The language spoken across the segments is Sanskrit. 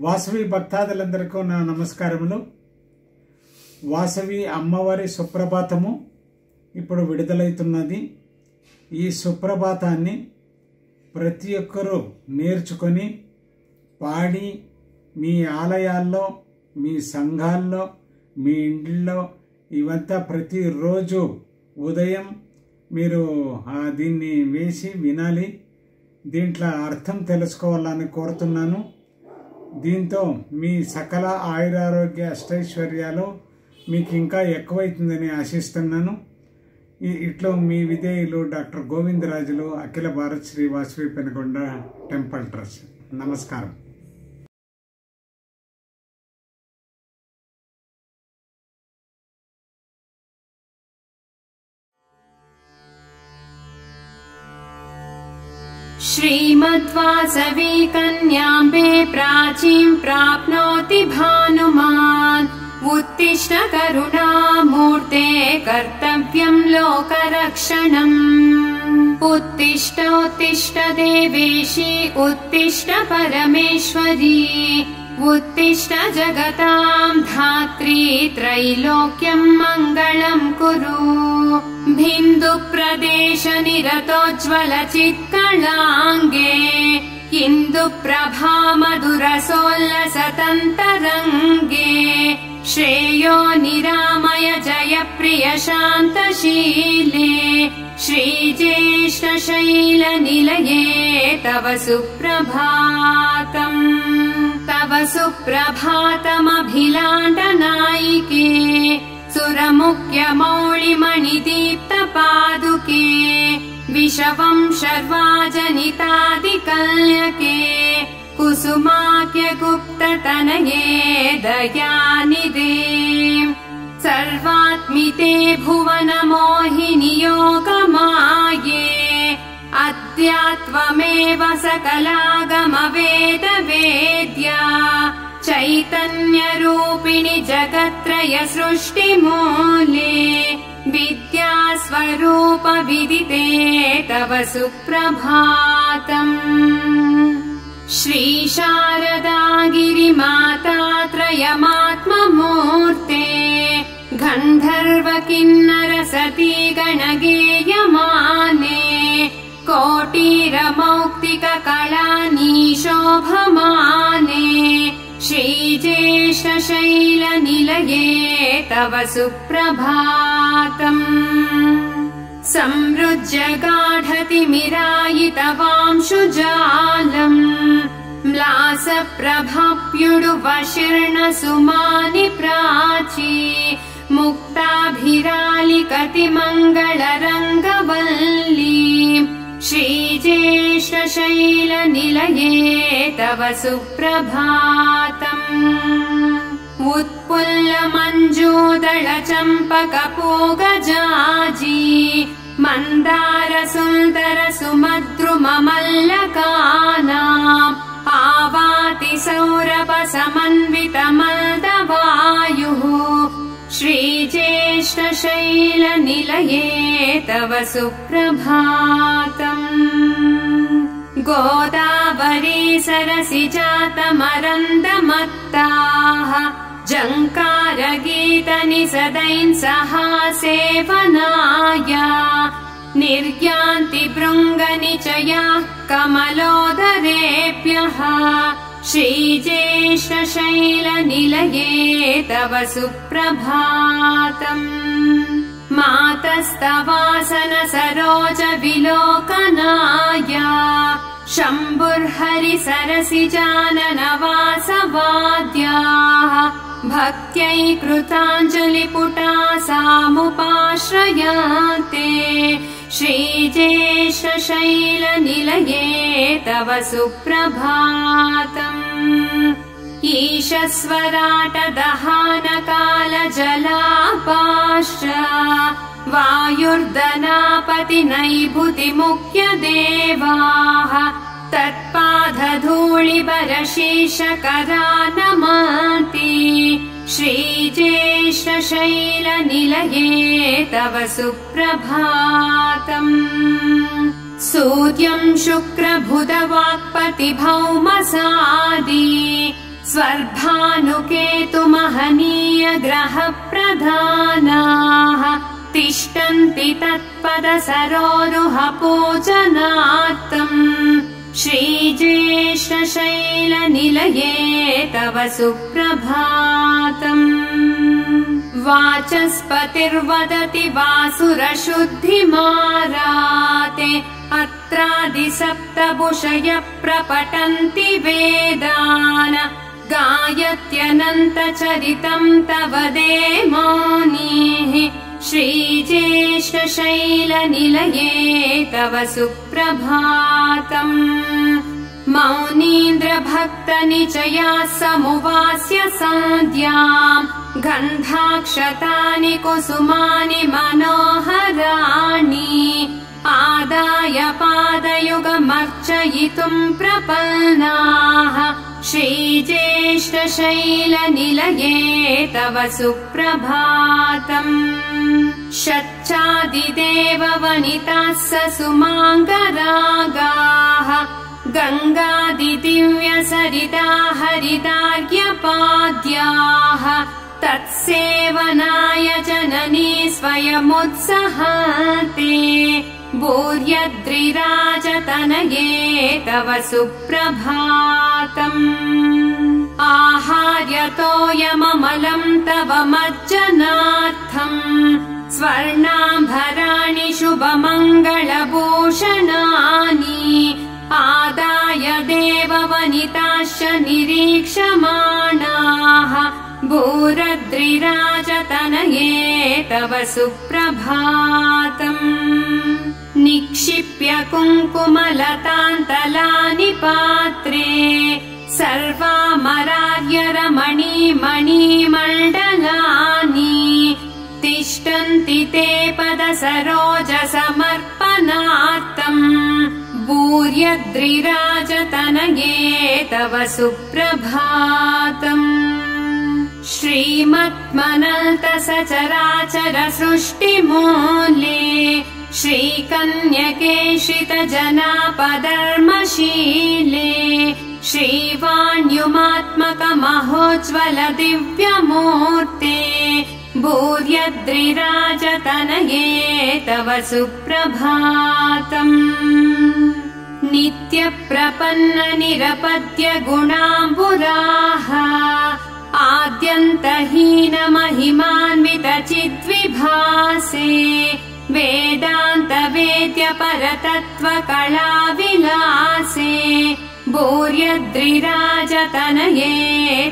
వాసవి భక్తాదులందరికీ నా నమస్కారములు. వాసవి అమ్మవారి సుప్రభాతము ఇప్పుడు విడుదలవుతున్నది ఈ సుప్రభాతాన్ని ప్రతి ఒక్కరూ నేర్చుకొని పాడి మీ ఆలయాల్లో మీ సంఘాల్లో మీ ఇంట్లో ఇవంతా ప్రతిరోజు ఉదయం మీరు ఆ దీన్ని వేసి వినాలి. దీంట్లో అర్థం తెలుసుకోవాలని కోరుతున్నాను. దీంతో మీ సకల ఆయురారోగ్య అష్టైశ్వర్యాలు మీకు ఇంకా ఎక్కువైతుందని ఆశిస్తున్నాను. ఇట్లో మీ విధేయులు doctor Govindarajulu Akhila Bharat Sri Vasavi Penukonda temple trust. నమస్కారం. श्रीमद्वासवी कन्याम्बे प्राचीम् प्राप्नोति भानुमान्। उत्तिष्ठ करुणामूर्ते कर्तव्यम् लोकरक्षणम्। उत्तिष्ठोत्तिष्ठ देवेशी उत्तिष्ठ परमेश्वरी। उत्तिष्ठ जगताम् धात्री त्रैलोक्यम् मङ्गलम् कुरु बिन्दुप्रदेश निरतोज्ज्वल मधुरसोल्लसतन्तरङ्गे श्रेयो निरामय जय प्रिय शान्तशीले श्रीज्येष्ठशैलनिलये तव सुप्रभातम्। तव सुप्रभातमभिलाण्डनायिके सुरमुख्यमौळिमणिदीप्तपादुके विषवम् शर्वाजनितादिकल्यके कुसुमाख्यगुप्ततनये दयानिदे। सर्वात्मिते भुवनमोहिनि योगमाये अद्यात्वमेव सकलागमवेदवेद्या चैतन्यरूपिणि जगत्त्रय सृष्टिमूले विद्यास्वरूप विदिते तव सुप्रभातम्। श्रीशारदागिरिमाता त्रयमात्ममूर्ते गन्धर्व किन्नर सती गणगेयमाने कोटिरमौक्तिक श्रीज्येष्ठशैलनिलये तव सुप्रभातम्। संवृज्य गाढतिमिरायितवांशुजालम् म्लासप्रभाप्युडुवशीर्णसुमानि प्राची मुक्ताभिरालिकतिमङ्गलरङ्गवल्ली श्रीज्येष्ठशैलनिलये तव सुप्रभातम्। उत्पुल्लमञ्जूदळचम्पकपोगजाजी मन्दार सुन्दर सुमद्रुममल्लकानाम् आवाति सौरभ समन्वितमल्दवायुः श्रीज्येष्ठशैलनिलये तव सुप्रभातम्। गोदावरी सरसि जातमरन्दमत्ताः जङ्कारगीतनि सदैन् सहासेवनाय। निर्यान्ति भृङ्गनि कमलोदरेभ्यः श्रीज्येष्ठशैलनिलये तव सुप्रभातम्। मातस्तवासन सरोज विलोकनाय शम्भुर्हरि सरसि जाननवासवाद्याः भक्त्यै कृताञ्जलिपुटा सामुपाश्रयाते श्रीज्येष्ठशैलनिलये तव सुप्रभातम्। ईशस्वराटदहानकालजलापाश्च वायुर्दनापतिनैभूतिमुख्यदेवाः तत्पादधूळिबरशीर्षकरा नमाति श्रीज्येष्ठशैलनिलये तव सुप्रभातम्। सूर्यम् शुक्रबुधवाक्पतिभौमसादि स्वर्भानुकेतुमहनीय ग्रहप्रधानाः तिष्ठन्ति तत्पदसरोरुह पूजनार्थम् श्रीज्येष्ठशैलनिलये तव सुप्रभातम्। वाचस्पतिर्वदति वासुरशुद्धिमाराते अत्रादिसप्तभुषय प्रपठन्ति वेदान। गायत्यनन्तचरितम् तव देमानीः। श्रीज्येष्ठशैलनिलये तव सुप्रभातम् मौनीन्द्रभक्तनिचया समुवास्य साद्याम् गन्धाक्षतानि कुसुमानि मनोहराणि आदाय पादयुगमर्चयितुम् प्रपन्नाः श्रीज्येष्ठशैलनिलये तव सुप्रभातम् शच्चादिदेव वनिताः स सुमाङ्गरागाः गङ्गादिदिव्यसरिता हरिदार्यपाद्याः तत्सेवनाय जननी स्वयमुत्सहाते भूर्यद्रिराजतनये तव सुप्रभातम्। आहार्यतोऽयममलम् तव मज्जनार्थम्। स्वर्णाम्भराणि शुभमङ्गलभूषणानि आदाय देववनिताश्च निरीक्षमाणाः भूरद्रिराजतनये तव सुप्रभातम्। निक्षिप्य कुङ्कुमलतान्तलानि पात्रे सर्वामरार्य रमणी मणिमण्डलानि तिष्ठन्ति ते पदसरोजसमर्पणार्थम् भूर्यद्रिराजतनये तव सुप्रभातम्। श्रीमत्मनन्त सचराचर सृष्टिमूले श्रीकन्यके श्रितजनापधर्मशीले श्रीवाण्युमात्मक महोज्ज्वल दिव्यमूर्ते भूर्यद्रिराजतनये तव सुप्रभातम् नित्यप्रपन्न निरपद्य गुणाम्बुराः आद्यन्तहीन महिमान्वित चिद्विभासे वेदान्त वेद्य परतत्त्व कला विलासे भूर्यद्रिराजतनये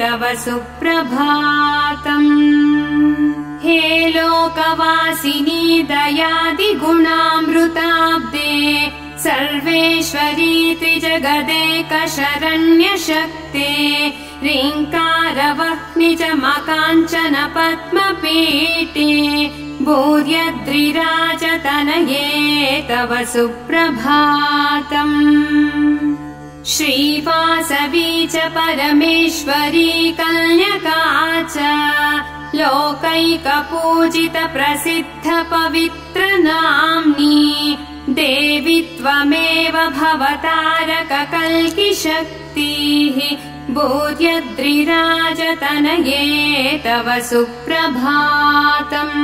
तव सुप्रभातम्। हे लोकवासिनी दयादिगुणामृताब्दे सर्वेश्वरी त्रिजगदेक शरण्यशक्ते ह्रीङ्कारवह्निजमकाञ्चन पद्मपीठे भूर्यद्रिराजतनये तव सुप्रभातम्। श्रीवासवी च परमेश्वरी कन्यका च लोकैकपूजित प्रसिद्ध पवित्र नाम्नी देवि त्वमेव भवतारक कल्किशक्तिः भूर्यद्रिराजतनये तव सुप्रभातम्।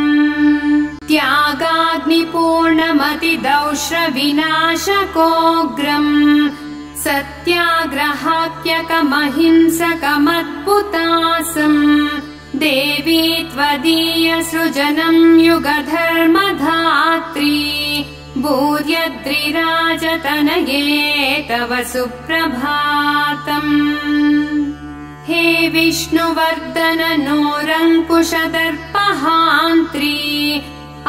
त्यागाग्निपूर्णमतिदौश्रविनाशकोऽग्रम् सत्याग्रहात्यकमहिंसकमद्भुतासम् देवी त्वदीय सृजनम् युगधर्मधात्री भूर्यद्रिराजतनये तव सुप्रभातम्। हे विष्णुवर्धन नोरङ्कुशदर्पहान्त्री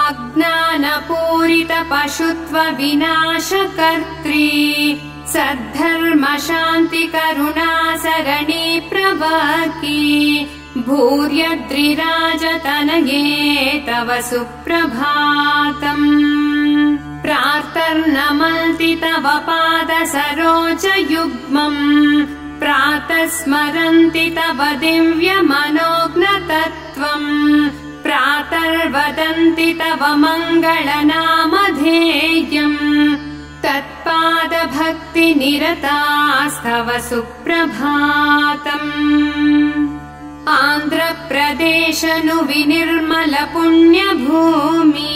अज्ञानपूरित पशुत्व विनाशकर्त्री सद्धर्म शान्ति करुणा सरणि प्रवाकी भूर्यद्रिराजतनये तव सुप्रभातम् प्रातर्नमल्ति तव पाद सरोजयुग्मम् प्रातः स्मरन्ति तव दिव्यमनोज्ञतत्त्वम् प्रातर्वदन्ति तव मङ्गलनामधेयम् तत्पादभक्तिनिरतास्तव सुप्रभातम् आन्ध्रप्रदेशनु विनिर्मल पुण्यभूमि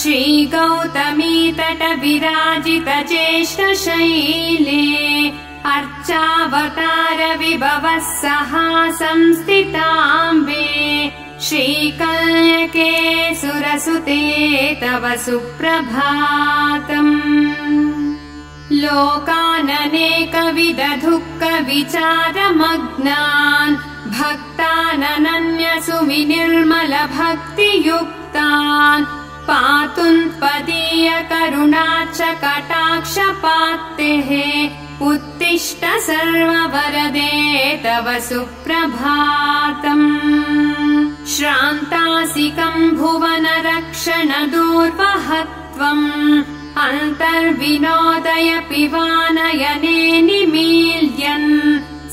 श्रीगौतमी तट विराजित ज्येष्ठशैले अर्चावतार विभवः सहा संस्थिताम्बे श्रीकल्यके सुरसुते तव सुप्रभातम्। लोकाननेकविद विचारमग्नान् भक्तियुक्तान् पातुन्त्वदीय करुणाच्च कटाक्षपात्तेः उत्तिष्ठ सर्ववरदे तव सुप्रभातम्। श्रान्तासिकम् भुवन रक्षण दूर्वहत्वम् अन्तर्विनोदय पिबानयने निमील्यन्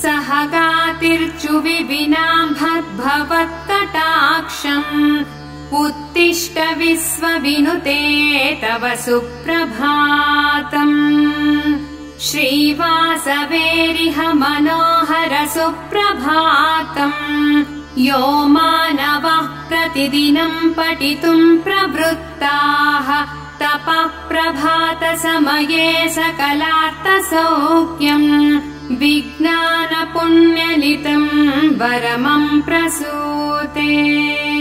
सह गातिर्चुविनाम्भद्भवत्कटाक्षम् उत्तिष्ठ विश्वविनुते तव सुप्रभातम्। श्रीवासवेरिह मनोहर सुप्रभातम्। यो मानवः प्रतिदिनम् पठितुम् प्रवृत्ताः। तपः प्रभातसमये सकलार्थसौख्यम्। विज्ञानपुण्यलितम् वरमम् प्रसूते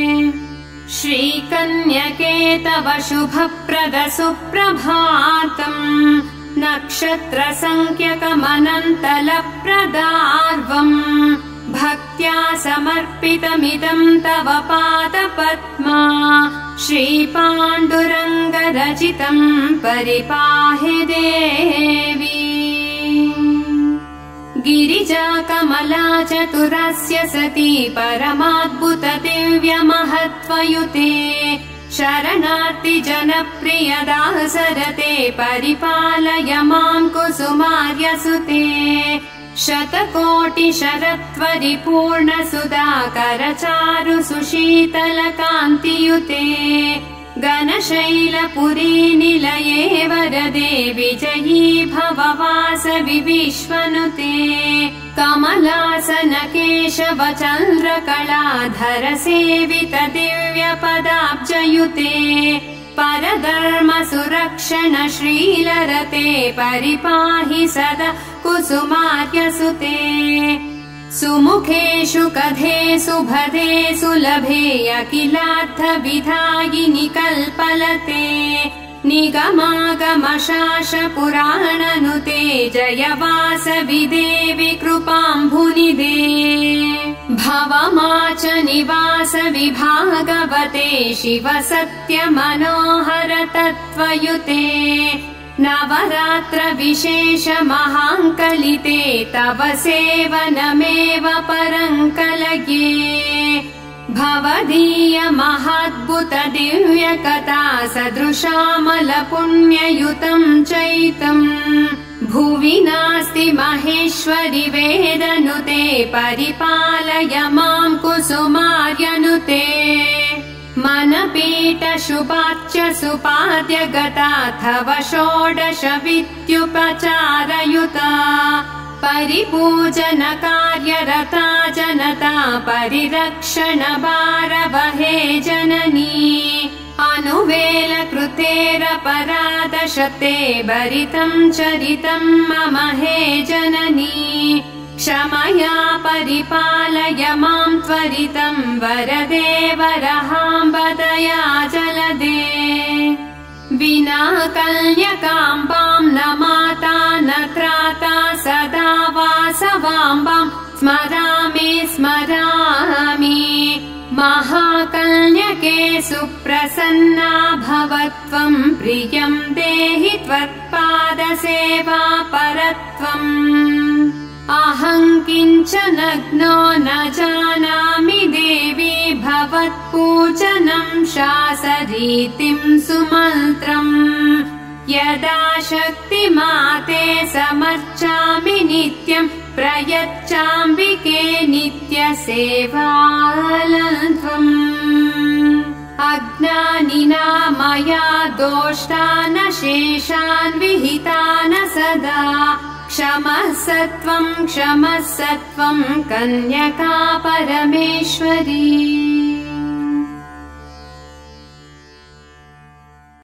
श्रीकन्यके तव शुभप्रद सुप्रभातम् नक्षत्रसङ्ख्यकमनन्तलप्रदार्वम् भक्त्या समर्पितमिदम् तव पादपद्मा श्रीपाण्डुरङ्गरचितम् परिपाहि देवी गिरिजा कमला चतुरस्य सती परमाद्भुत दिव्यमहत्त्वयुते शरणार्ति जनप्रिय दासरते परिपालय माम् कुसुमार्यसुते शतकोटि शरत्वरिपूर्ण सुधाकर घनशैलपुरी निलये वरदे विजयी भव वासवि विश्वनुते कमलासन केशव चन्द्रकलाधर सेवित दिव्यपदाब्जयुते परधर्म सुरक्षण श्रीलरते परिपाहि सदा कुसुमार्यसुते सुमुखेषु कधे सुभदे सुलभे अखिलार्थ विधायिनि कल्पलते। निगमागमशास पुराणनुते जय वासवि देवि कृपाम्भुनिदे। भवमाच निवास विभागवते शिव सत्य मनोहर तत्त्वयुते नवरात्र विशेष महाङ्कलिते तव सेवनमेव परङ्कलये। भवदीय महाद्भुत दिव्य कथा सदृशामल पुण्ययुतम् चैतम् भुवि नास्ति महेश्वरि वेदनुते परिपालय माम् कुसुमार्यनुते मनपीठ शुभाच्च सुपाद्य गताथव षोडश विद्युपचारयुता परिपूजन कार्यरता जनता परिरक्षण भारवहे जननी अनुवेल कृतेरपराधशते भरितम् चरितम् मम हे जननी क्षमया परिपालय माम् त्वरितम् वरदे वरहाम्बदया जलदे। विना कल्यकाम्बाम् न माता न त्राता सदा वासवाम्बाम् स्मरामि स्मरामि। महाकल्यके सुप्रसन्ना भवत्वम् प्रियम् देहि त्वत्पादसेवा परत्वम् अहम् किञ्च नग्नो न जानामि देवी भवत्पूजनम् शासरीतिम् सुमन्त्रम् यदा शक्तिमाते समर्चामि नित्यम् प्रयच्छाम्बिके नित्यसेवालन्त्वम् अज्ञानिना मया दोष्टान शेषान् विहितान सदा क्षमः सत्त्वम् क्षमः सत्त्वम् कन्यका परमेश्वरी